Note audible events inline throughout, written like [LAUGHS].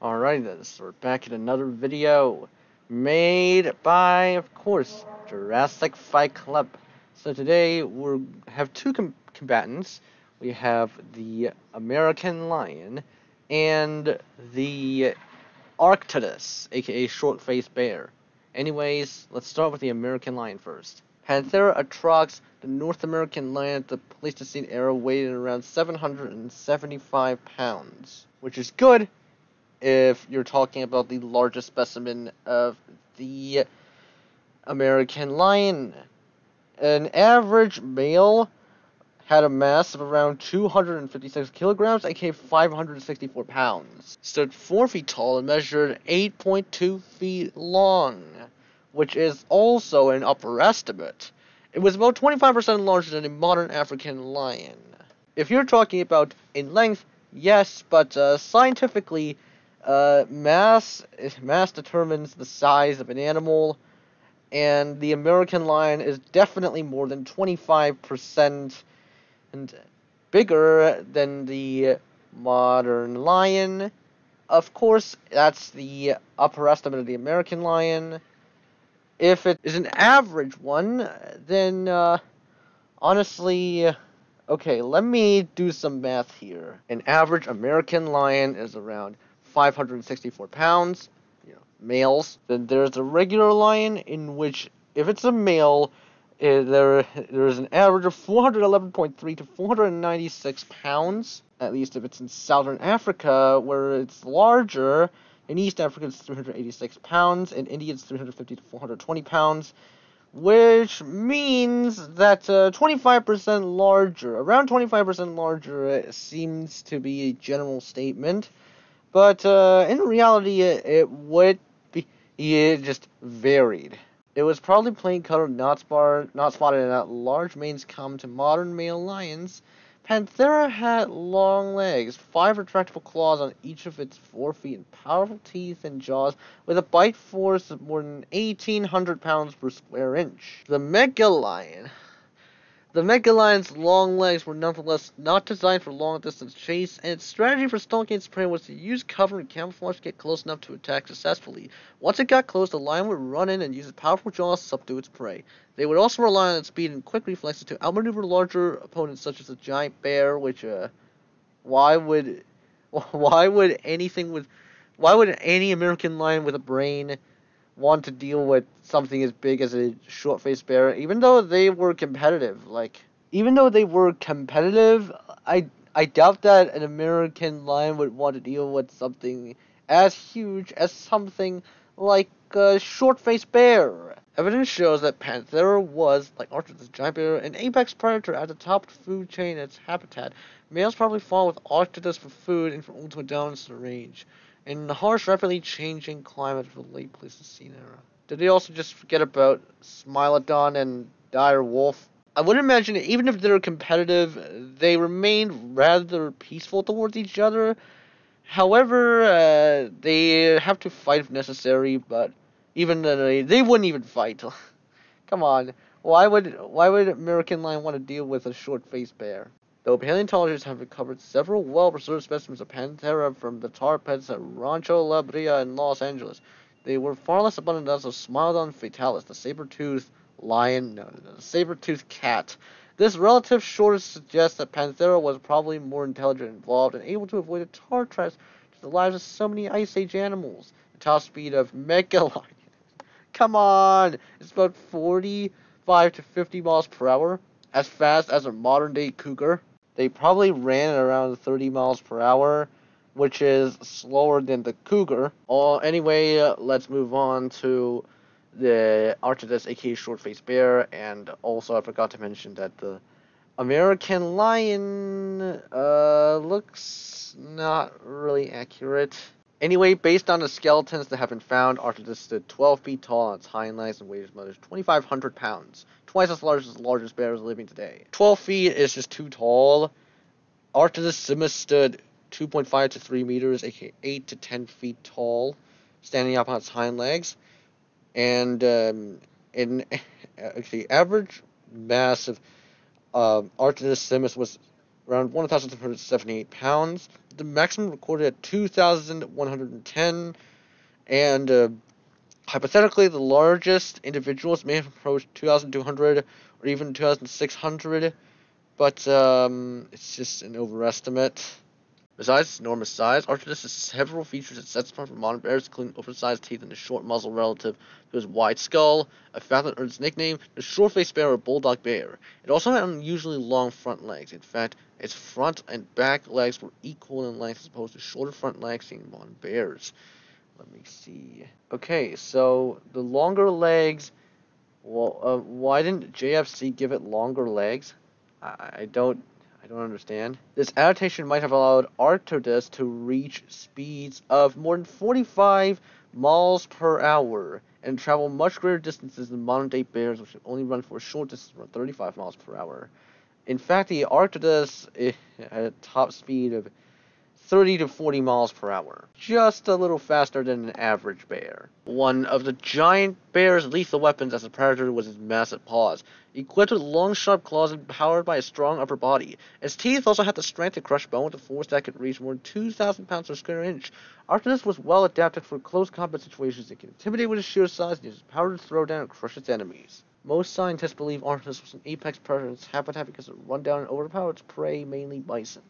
Alright then, so we're back in another video made by, of course, Jurassic Fight Club. So today we have two com combatants. We have the American Lion and the Arctodus, aka Short-Faced Bear. Anyways, let's start with the American Lion first. Panthera atrox, the North American lion at the Pleistocene era weighed around 775 pounds, which is good if you're talking about the largest specimen of the American lion. An average male had a mass of around 256 kilograms, aka 564 pounds. Stood 4 feet tall and measured 8.2 feet long, which is also an upper estimate. It was about 25% larger than a modern African lion. If you're talking about in length, yes, but uh, scientifically, uh, mass mass determines the size of an animal, and the American lion is definitely more than 25% and bigger than the modern lion. Of course, that's the upper estimate of the American lion. If it is an average one, then uh, honestly, okay, let me do some math here. An average American lion is around 564 pounds, you know, males. Then there's a regular lion in which, if it's a male, uh, there there's an average of 411.3 to 496 pounds. At least if it's in southern Africa, where it's larger. In East Africa, it's 386 pounds. In India, it's 350 to 420 pounds which means that uh, 25% larger, around 25% larger, seems to be a general statement. But uh, in reality, it, it would be it just varied. It was probably plain colored, not, spar, not spotted, and that large manes common to modern male lions. Panthera had long legs, five retractable claws on each of its four feet, and powerful teeth and jaws with a bite force of more than 1,800 pounds per square inch. The megalion the Megalion's long legs were nonetheless not designed for long-distance chase, and its strategy for stalking its prey was to use cover and camouflage to get close enough to attack successfully. Once it got close, the lion would run in and use its powerful jaws to subdue its prey. They would also rely on its speed and quick reflexes to outmaneuver larger opponents such as a giant bear, which, uh, why would, [LAUGHS] why would anything with, why would any American lion with a brain want to deal with something as big as a short faced bear, even though they were competitive. Like, even though they were competitive, I I doubt that an American lion would want to deal with something as huge as something like a short faced bear. Evidence shows that Panthera was, like Arctodus giant bear, an apex predator at the top of the food chain in its habitat. Males probably fought with Arctodus for food and for ultimate dominance in the range in the harsh, rapidly changing climate of the late Pleistocene era. Did they also just forget about Smilodon and dire wolf? I would imagine even if they're competitive, they remain rather peaceful towards each other. However, uh, they have to fight if necessary, but even they, they wouldn't even fight. [LAUGHS] Come on, why would why would American lion want to deal with a short-faced bear? Though paleontologists have recovered several well-preserved specimens of Panthera from the tar pits at Rancho La Brea in Los Angeles, they were far less abundant than those of Smilodon fatalis, the saber-toothed lion, no, the saber-toothed cat. This relative shortage suggests that Panthera was probably more intelligent and evolved and able to avoid the tar traps to the lives of so many Ice Age animals. The top speed of Megalion. [LAUGHS] Come on! It's about 45 to 50 miles per hour, as fast as a modern day cougar they probably ran at around 30 miles per hour, which is slower than the Cougar. Uh, anyway, let's move on to the Arctodus, aka short-faced bear, and also I forgot to mention that the American lion uh, looks not really accurate. Anyway, based on the skeletons that have been found, Arctodus stood 12 feet tall on its hind legs and weighed as much as 2,500 pounds, twice as large as the largest bears living today. 12 feet is just too tall. Arctodus simus stood 2.5 to 3 meters, aka 8 to 10 feet tall, standing up on its hind legs. And um, in [LAUGHS] actually average mass of um, Arctodus simus was around 1,778 pounds. The maximum recorded at 2,110, and uh, hypothetically, the largest individuals may have approached 2,200 or even 2,600, but um, it's just an overestimate. Besides its enormous size, Arctodus has several features that sets apart from modern bears, including oversized teeth and a short muzzle relative to his wide skull, a fact that earned its nickname the short-faced bear or bulldog bear. It also had unusually long front legs. In fact, its front and back legs were equal in length as opposed to shorter front legs seen in modern bears. Let me see. Okay, so the longer legs. Well, uh, why didn't JFC give it longer legs? I, I don't. I don't understand. This adaptation might have allowed Arctodus to reach speeds of more than 45 miles per hour and travel much greater distances than modern day bears, which only run for a short distance around 35 miles per hour. In fact, the Arctodus eh, at a top speed of 30 to 40 miles per hour. Just a little faster than an average bear. One of the giant bear's lethal weapons as a predator was its massive paws. Equipped with long, sharp claws and powered by a strong upper body, its teeth also had the strength to crush bone with a force that could reach more than 2,000 pounds per square inch. Arctodus was well adapted for close combat situations and could intimidate with its sheer size and use its power to throw down and crush its enemies. Most scientists believe Arctodus was an apex predator in its habitat because it run down and overpowered its prey, mainly bison.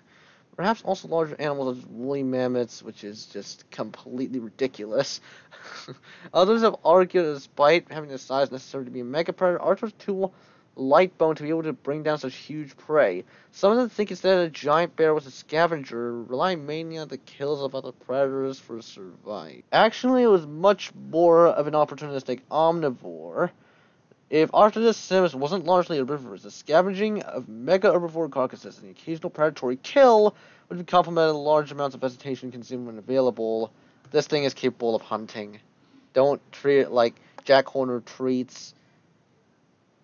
Perhaps also larger animals such as woolly mammoths, which is just completely ridiculous. [LAUGHS] Others have argued that despite having the size necessary to be a mega predator, too light bone to be able to bring down such huge prey. Some of them think instead of a giant bear was a scavenger, relying mainly on the kills of other predators for survival. Actually, it was much more of an opportunistic omnivore. If Arctodus wasn't largely herbivorous, the scavenging of mega herbivore carcasses and the occasional predatory kill would be complemented with large amounts of vegetation consumed when available. This thing is capable of hunting. Don't treat it like Jack Horner treats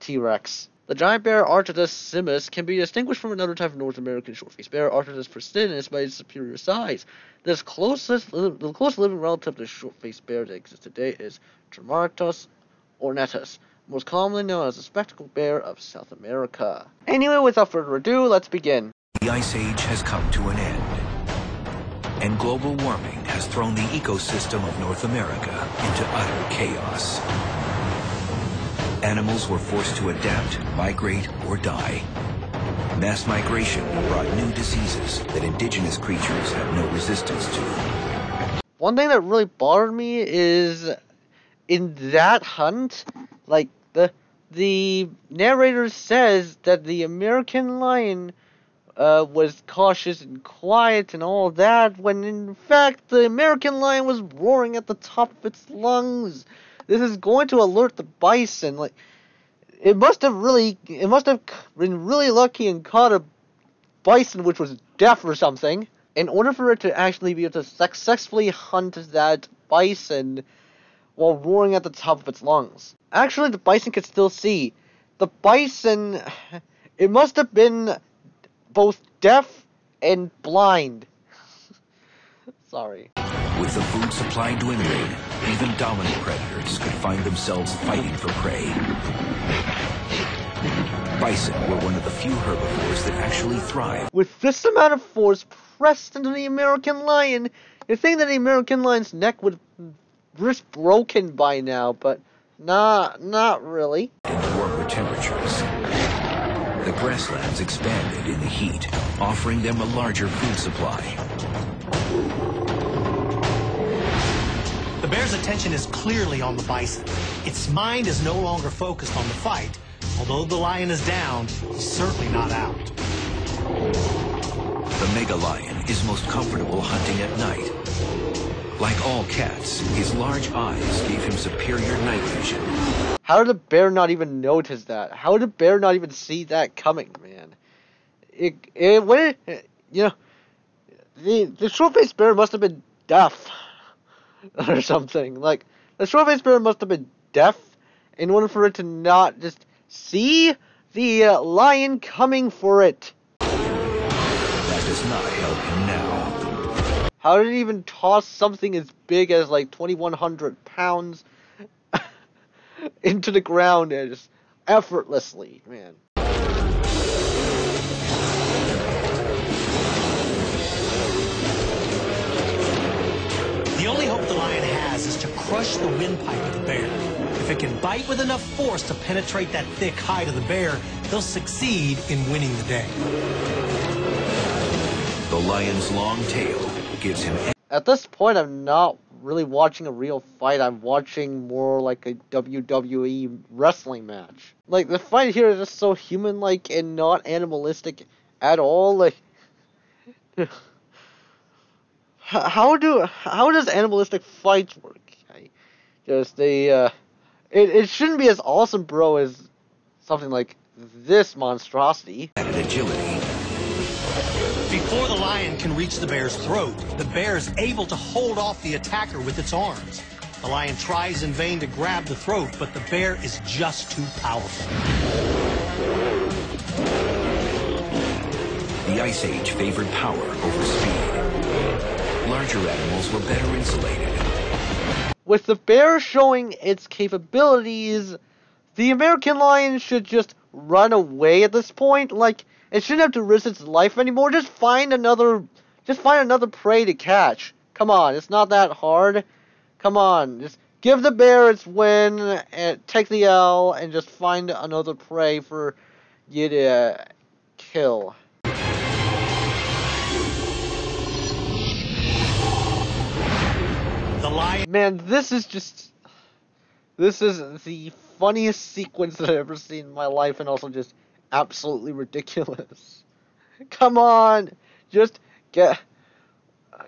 T-Rex. The giant bear Arctodus simus can be distinguished from another type of North American short-faced bear, Arctodus persistens, by its superior size. This closest, the closest living relative to short-faced bear that exists today is Tremarctos ornatus most commonly known as the spectacled bear of South America. Anyway, without further ado, let's begin. The Ice Age has come to an end, and global warming has thrown the ecosystem of North America into utter chaos. Animals were forced to adapt, migrate, or die. Mass migration brought new diseases that indigenous creatures had no resistance to. One thing that really bothered me is in that hunt, like the the narrator says that the American lion uh, was cautious and quiet and all that, when in fact the American lion was roaring at the top of its lungs. This is going to alert the bison. Like it must have really, it must have been really lucky and caught a bison which was deaf or something. In order for it to actually be able to successfully hunt that bison while roaring at the top of its lungs. Actually, the bison could still see. The bison, [SIGHS] it must have been both deaf and blind. [LAUGHS] Sorry. With the food supply dwindling, even dominant predators could find themselves fighting for prey. Bison were one of the few herbivores that actually thrive. With this amount of force pressed into the American lion, you think that the American lion's neck would wrist broken by now, but not not really. In the warmer temperatures, the grasslands expanded in the heat, offering them a larger food supply. The bear's attention is clearly on the bison. Its mind is no longer focused on the fight. Although the lion is down, he's certainly not out. The mega lion is most comfortable hunting at night, like all cats, his large eyes gave him superior night vision. How did the bear not even notice that? How did the bear not even see that coming, man? It, it when it, you know, the the short-faced bear must have been deaf [LAUGHS] or something. Like the short-faced bear must have been deaf in order for it to not just see the uh, lion coming for it. That does not help him now. How did he even toss something as big as like 2,100 pounds [LAUGHS] into the ground and just effortlessly, man? The only hope the lion has is to crush the windpipe of the bear. If it can bite with enough force to penetrate that thick hide of the bear, they'll succeed in winning the day. The lion's long tail gives him At this point, I'm not really watching a real fight. I'm watching more like a WWE wrestling match. Like the fight here is just so human-like and not animalistic at all. Like, [LAUGHS] how do how does animalistic fights work? I just they uh, it it shouldn't be as awesome, bro, as something like this monstrosity. added agility. Before the lion can reach the bear's throat, the bear is able to hold off the attacker with its arms. The lion tries in vain to grab the throat, but the bear is just too powerful. The Ice Age favored power over speed. Larger animals were better insulated. With the bear showing its capabilities, the American lion should just run away at this point. Like, it shouldn't have to risk its life anymore. Just find another, just find another prey to catch. Come on, it's not that hard. Come on, just give the bear its win, and take the L, and just find another prey for you to kill. The lion Man, this is just. This is the funniest sequence that I've ever seen in my life, and also just absolutely ridiculous. [LAUGHS] Come on! Just get.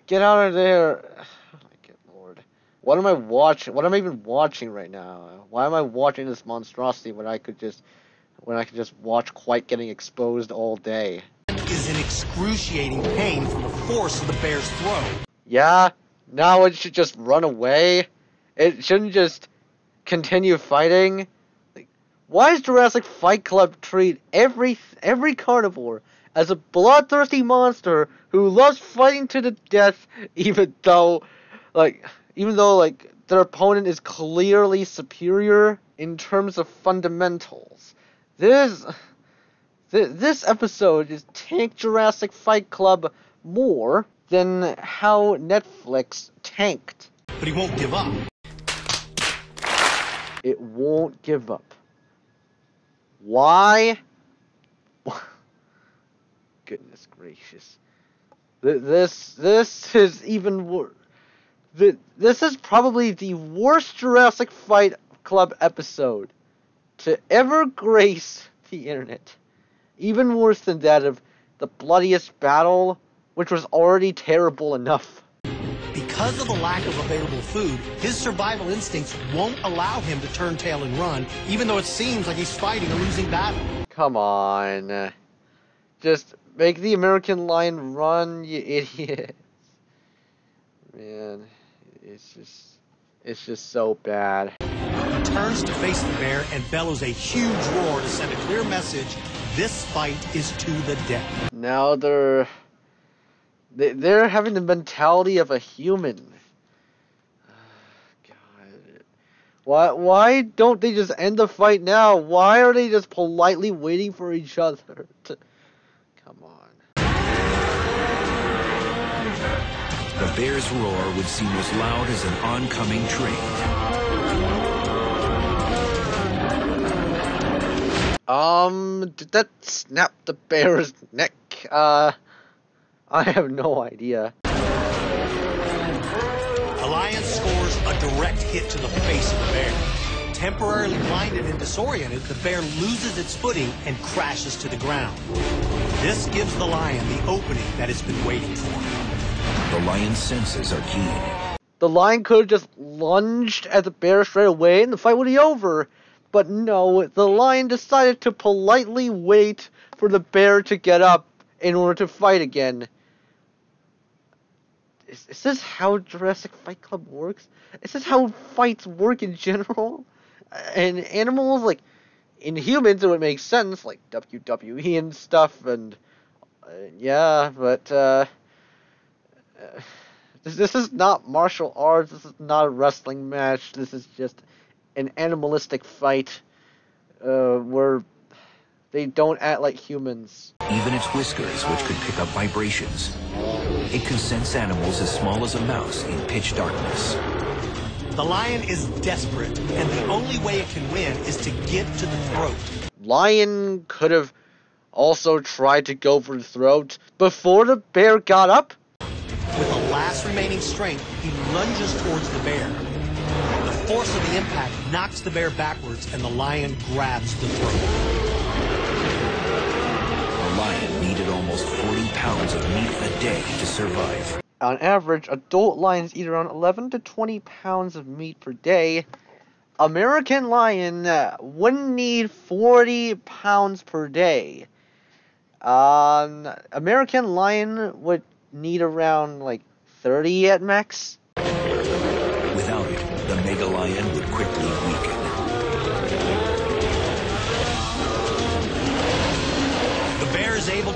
Get out of there. Oh [SIGHS] my good lord. What am I watching? What am I even watching right now? Why am I watching this monstrosity when I could just. When I could just watch Quite getting exposed all day? is in excruciating pain from the force of the bear's throw. Yeah, now it should just run away. It shouldn't just continue fighting. Like, why does Jurassic Fight Club treat every every carnivore as a bloodthirsty monster who loves fighting to the death, even though, like, even though like their opponent is clearly superior in terms of fundamentals? This th- this episode is tank Jurassic Fight Club more than how Netflix tanked. But he won't give up. It won't give up. Why? [LAUGHS] Goodness gracious. This this is even worse. This is probably the worst Jurassic Fight Club episode to ever grace the internet. Even worse than that of the bloodiest battle, which was already terrible enough. Because of the lack of available food, his survival instincts won't allow him to turn tail and run, even though it seems like he's fighting a losing battle. Come on. Just make the American lion run, you idiots. Man, it's just it's just so bad. He turns to face the bear and bellows a huge roar to send a clear message this fight is to the death. Now they're they, they're having the mentality of a human. [SIGHS] God. Why why don't they just end the fight now? Why are they just politely waiting for each other to [LAUGHS] Come on. The bear's roar would seem as loud as an oncoming train. Um, did that snap the bear's neck? Uh, I have no idea. The lion scores a direct hit to the face of the bear. Temporarily blinded and disoriented, the bear loses its footing and crashes to the ground. This gives the lion the opening that it's been waiting for. The lion's senses are keen. The lion could have just lunged at the bear straight away and the fight would be over. But no, the lion decided to politely wait for the bear to get up in order to fight again. Is, is this how Jurassic Fight Club works? Is this how fights work in general? And animals, like, in humans, it would make sense, like WWE and stuff, and uh, yeah, but uh, uh, this, this is not martial arts. This is not a wrestling match. This is just an animalistic fight uh, where they don't act like humans. Even its whiskers, which could pick up vibrations. It can sense animals as small as a mouse in pitch darkness. The lion is desperate, and the only way it can win is to get to the throat. Lion could have also tried to go for the throat before the bear got up. With the last remaining strength, he lunges towards the bear. The force of the impact knocks the bear backwards, and the lion grabs the throat. Lion needed almost 40 pounds of meat a day to survive. On average, adult lions eat around 11 to 20 pounds of meat per day. American lion uh, wouldn't need 40 pounds per day. Um, American lion would need around like 30 at max. Without it, the mega lion would quickly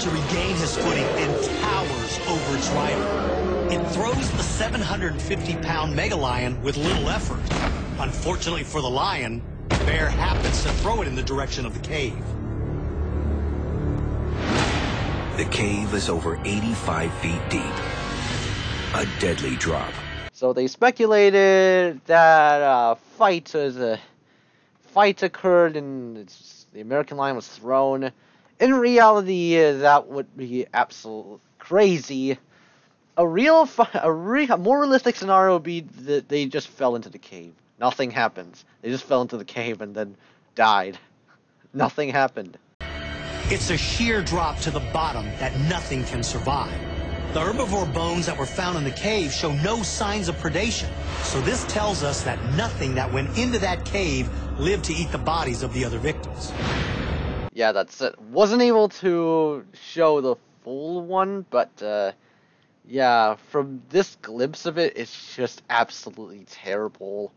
to regain his footing and towers over its rider. It throws the 750-pound mega lion with little effort. Unfortunately for the lion, the bear happens to throw it in the direction of the cave. The cave is over 85 feet deep. A deadly drop. So they speculated that uh, fight was a fight occurred and it's, the American lion was thrown. In reality, uh, that would be absolutely crazy. A real, a, re- a more realistic scenario would be that they just fell into the cave. Nothing happens. They just fell into the cave and then died. [LAUGHS] Nothing happened. It's a sheer drop to the bottom that nothing can survive. The herbivore bones that were found in the cave show no signs of predation, so this tells us that nothing that went into that cave lived to eat the bodies of the other victims. Yeah, that's it. Wasn't able to show the full one, but uh, yeah, from this glimpse of it, it's just absolutely terrible.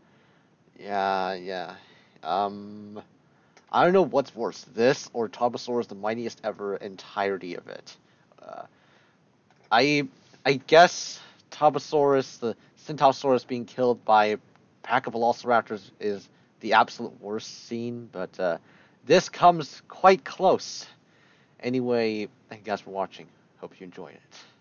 Yeah, yeah. Um, I don't know what's worse, this or Tarbosaurus the mightiest ever entirety of it. Uh, I I guess Tarbosaurus, the Centaurosaurus being killed by a pack of velociraptors is the absolute worst scene, but uh, this comes quite close. Anyway, thank you guys for watching. Hope you enjoyed it.